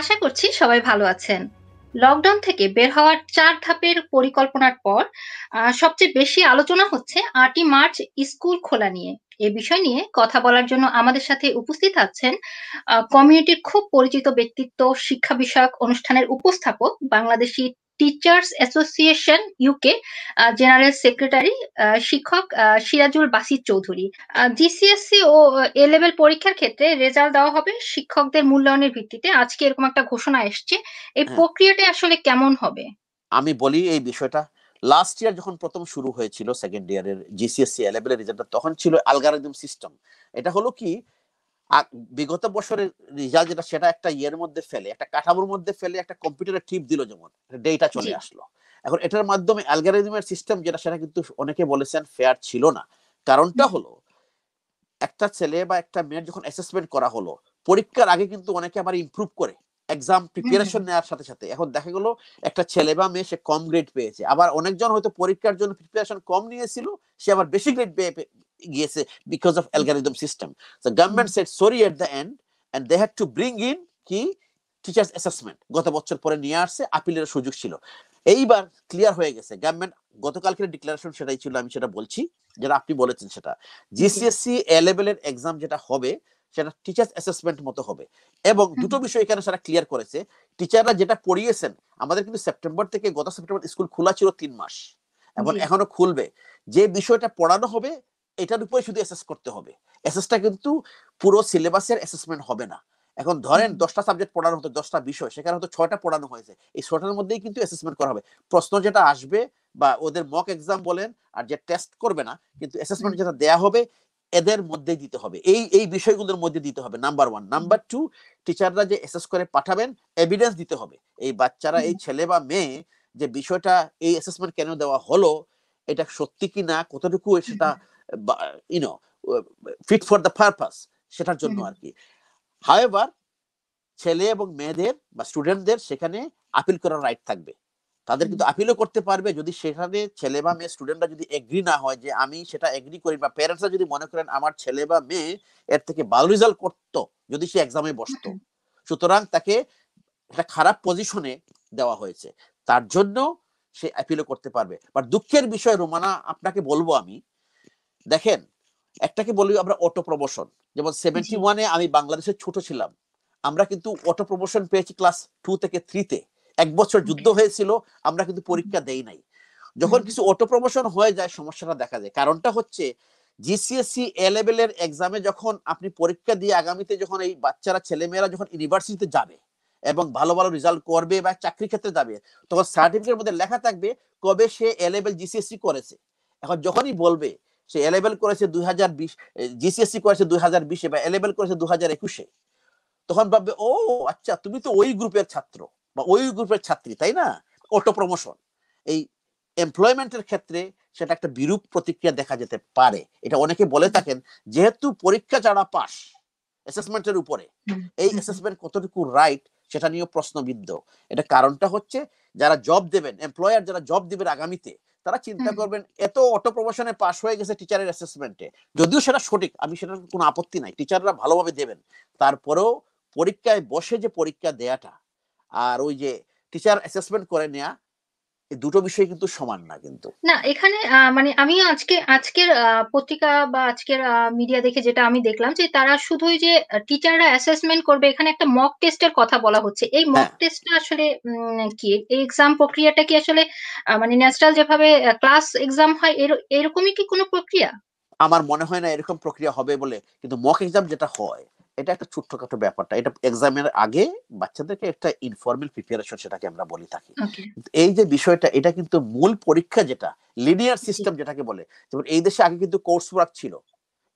আশা করছি সবাই ভালো আছেন। লকডাউন থেকে বের হওয়ার চার ধাপের পরিকল্পনার পর সবচেয়ে বেশি আলোচনা হচ্ছে আটই মার্চ স্কুল খোলা নিয়ে। এ বিষয় নিয়ে কথা বলার জন্য আমাদের সাথে উপস্থিত আছেন কমিউনিটির খুব পরিচিত ব্যক্তিত্ব শিক্ষা বিষয়ক অনুষ্ঠানের উপস্থাপক Bangladeshi teachers association UK general secretary শিক্ষক সিরাজুল বাসির চৌধুরী জিসিএসসি ও এ লেভেল পরীক্ষার ক্ষেত্রে রেজাল্ট দেওয়া হবে শিক্ষকদের মূল্যায়নের ভিত্তিতে। আজকে এরকম একটা ঘোষণা এসছে। এই হ্যাঁ। প্রক্রিয়াটা আসলে কেমন হবে? আমি বলি এই বিষয়টা। লাস্ট ইয়ার যখন প্রথম শুরু হয়েছিল সেকেন্ড ইয়ারের জিসিএসসি এ লেভেলের রেজাল্টটা তখন ছিল অ্যালগারিদম সিস্টেম এটা হলো কি? বিগত বছরের রেজাল্ট যেটা সেটা একটা ইয়ের মধ্যে ফেলে একটা কাঠামোর মধ্যে ফেলে একটা কম্পিউটারে টিপ দিল যেমন ডেটা চলে আসলো। এখন এটার মাধ্যমে অ্যালগারিদমের সিস্টেম যেটা সেটা কিন্তু অনেকে বলেছেন ফেয়ার ছিল না। কারণটা হলো একটা ছেলে বা একটা মেয়ের যখন অ্যাসেসমেন্ট করা হলো পরীক্ষার আগে কিন্তু অনেকে আবার ইমপ্রুভ করে এক্সাম প্রিপারেশন নেওয়ার সাথে সাথে। এখন দেখা গেলো একটা ছেলে বা মেয়ে সে কম গ্রেড পেয়েছে। আবার অনেকজন হয়তো পরীক্ষার জন্য প্রিপারেশন কম নিয়েছিল সে আবার বেশি গ্রেড পেয়ে গিয়েছে because of algorithm system so government set sorry at the end end they had to bring in কি টিচার্স অ্যাসেসমেন্ট গত বছর পরে নিয়ে আসছে আপিলের সুযোগ ছিল। এইবার ক্লিয়ার হয়ে গেছে। গভর্নমেন্ট গতকালকের ডিক্লারেশন সেটাই ছিল আমি সেটা বলছি। যেটা আপনি বলেছেন সেটা। জিসিএসসি এ লেভেলের এক্সাম যেটা হবে সেটা টিচার্স অ্যাসেসমেন্ট মতো হবে। এবং দুটো বিষয় এখানে সেটা ক্লিয়ার করেছে। টিচাররা যেটা পড়িয়েছেন আমাদের কিন্তু সেপ্টেম্বর থেকে গত সেপ্টেম্বর স্কুল খোলা ছিল তিন মাস। এবং। এখনও খুলবে। যে বিষয়টা পড়ানো হবে এটার উপরে শুধু অ্যাসেস করতে হবে। অ্যাসেসটা কিন্তু পুরো সিলেবাসের অ্যাসেসমেন্ট হবে না। এখন ধরেন দশটা সাবজেক্ট পড়ানো হতো দশটা বিষয় সেখানে হয়তো ছয়টা পড়ানো হয়েছে। এই ছয়টার মধ্যেই কিন্তু অ্যাসেসমেন্ট করা হবে। প্রশ্ন যেটা আসবে বা ওদের মক এক্সাম বলেন আর যে টেস্ট করবে না কিন্তু অ্যাসেসমেন্ট যেটা দেয়া হবে এদের মধ্যেই দিতে হবে। এই এই বিষয়গুলোর মধ্যে দিতে হবে নাম্বার ওয়ান নাম্বার টু টিচাররা যে অ্যাসেস করে পাঠাবেন এভিডেন্স দিতে হবে। এই বাচ্চারা এই ছেলে বা মেয়ে যে বিষয়টা এই অ্যাসেসমেন্ট কেন দেওয়া হলো এটা সত্যি কি না কতটুকু সেটা you know fit for the purpose সেটার জন্য আর কি হাওয়েভার ছেলে এবং মেয়েদের বা স্টুডেন্টদের সেখানে আপিল করার রাইট থাকবে। তাদের কিন্তু আপিলও করতে পারবে যদি সেখানে ছেলে বা মেয়ে স্টুডেন্টরা যদি এগ্রি না হয় যে আমি সেটা এগ্রি করি বা প্যারেন্টসরা যদি মনে করেন আমার ছেলে বা মেয়ে এর থেকে ভালো রেজাল্ট করতো যদি সে এক্সামে বসতো। সুতরাং তাকে একটা খারাপ পজিশনে দেওয়া হয়েছে। তার জন্য সে অ্যাপিলও করতে পারবে। বাট দুঃখের বিষয় রোমানা আপনাকে বলব আমি দেখেন একটাকে বলি আমরা অটো প্রমোশন যেমন সেভেন্টি ওয়ানে আমি বাংলাদেশে ছোট ছিলাম। আমরা কিন্তু অটো প্রমোশন পেয়েছি ক্লাস টু থেকে থ্রিতে এক বছর যুদ্ধ হয়েছিল আমরা কিন্তু পরীক্ষা দেই নাই। যখন কিছু অটো প্রমোশন হয়ে যায় সমস্যাটা দেখা যায়। কারণটা হচ্ছে জিসিএসসি এ লেভেলের এক্সামে যখন আপনি পরীক্ষা দিয়ে আগামীতে যখন এই বাচ্চারা ছেলেমেয়েরা যখন ইউনিভার্সিটিতে যাবে এবং ভালো ভালো রেজাল্ট করবে বা চাকরি ক্ষেত্রে যাবে তখন সার্টিফিকেটের মধ্যে লেখা থাকবে কবে সে এ লেভেল জিসিএসসি করেছে। এখন যখনই বলবে সে এ লেভেল করেছে দুই হাজার বিশ জিসিএসসি করেছে দুই হাজার বিশে বা এ লেভেল করেছে দুই হাজার একুশে। তখন ভাববে ও আচ্ছা তুমি তো ওই গ্রুপের ছাত্র বা ওই গ্রুপের ছাত্রী তাই না? Auto promotion. এই এমপ্লয়মেন্টের ক্ষেত্রে সেটা একটা বিরূপ প্রতিক্রিয়া দেখা যেতে পারে। এটা অনেকে বলে থাকেন যেহেতু পরীক্ষা ছাড়া পাস অ্যাসেসমেন্টের উপরে এই। অ্যাসেসমেন্ট কতটুকু রাইট সেটা নিয়েও প্রশ্নবিদ্ধ। এটা কারণটা হচ্ছে যারা জব দেবেন এমপ্লয়ার যারা জব দিবেন আগামীতে তারা চিন্তা করবেন এত অটো প্রমোশনে পাস হয়ে গেছে টিচারের অ্যাসেসমেন্টে যদিও সেটা সঠিক আমি সেটার কোনো আপত্তি নাই টিচাররা ভালোভাবে দেবেন। তারপরেও পরীক্ষায় বসে যে পরীক্ষা দেয়াটা আর ওই যে টিচার অ্যাসেসমেন্ট করে নেয়া দুটো বিষয় কিন্তু সমান না কিন্তু। না এখানে মানে আমি আজকে আজকের পত্রিকা বা আজকের মিডিয়া দেখে যেটা আমি দেখলাম যে তারা শুধুই যে টিচাররা অ্যাসেসমেন্ট করবে এখানে একটা মক টেস্টের কথা বলা হচ্ছে। এই মক হ্যাঁ। টেস্টটা আসলে উম, কি? এই এক্সাম প্রক্রিয়াটা কি আসলে মানে ন্যাচারাল যেভাবে ক্লাস এক্সাম হয় এর- এরকমই কি কোনো প্রক্রিয়া? আমার মনে হয় না এরকম প্রক্রিয়া হবে বলে কিন্তু মক এক্সাম যেটা হয় এটা একটা ছোট্টখাটো ব্যাপারটা। এটা এক্সামের আগে বাচ্চাদেরকে একটা ইনফর্মাল প্রিপারেশন সেটাকে আমরা বলি থাকি। এই যে বিষয়টা এটা কিন্তু মূল পরীক্ষা যেটা লিনিয়ার সিস্টেম যেটাকে বলে যেমন এই দেশে আগে কিন্তু কোর্স ওয়ার্ক ছিল।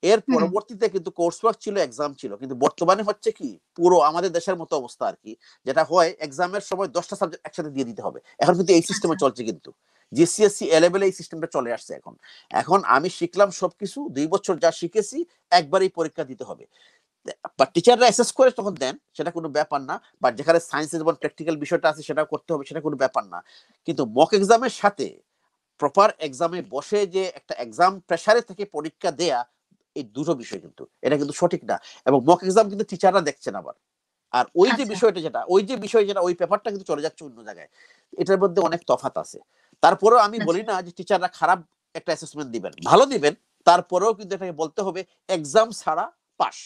এর পরবর্তীতে কিন্তু কোর্স ওয়ার্ক ছিল এক্সাম ছিল। কিন্তু বর্তমানে হচ্ছে কি পুরো আমাদের দেশের মতো অবস্থা আর কি যেটা হয় এক্সামের সময় দশটা সাবজেক্ট একসাথে দিয়ে দিতে হবে। এখন কিন্তু এই সিস্টেমে চলছে কিন্তু। জিসিএসসি এ লেভেলে এই সিস্টেমটা চলে আসছে এখন। এখন আমি শিখলাম সবকিছু দুই বছর যা শিখেছি একবারই পরীক্ষা দিতে হবে। বা টিচাররা অ্যাসেস করে তখন দেন সেটা কোনো ব্যাপার না। বা যেখানে সায়েন্সের যেমন প্র্যাকটিক্যাল বিষয়টা আছে সেটা করতে হবে সেটা কোনো ব্যাপার না। কিন্তু মক এক্সামের সাথে প্রপার এক্সামে বসে যে একটা এক্সাম প্রেসারে থেকে পরীক্ষা দেয়া এই দুটো বিষয় কিন্তু। এটা কিন্তু সঠিক না। এবং মক এক্সাম কিন্তু টিচাররা দেখছেন আবার। আর ওই যে আচ্ছা। বিষয়টা যেটা ওই যে বিষয় যেটা ওই পেপারটা কিন্তু চলে যাচ্ছে অন্য জায়গায়। এটার মধ্যে অনেক তফাৎ আছে। তারপরেও আমি আচ্ছা। বলি না যে টিচাররা খারাপ একটা অ্যাসেসমেন্ট দিবেন। ভালো দিবেন তারপরেও কিন্তু এটাকে বলতে হবে এক্সাম ছাড়া পাস।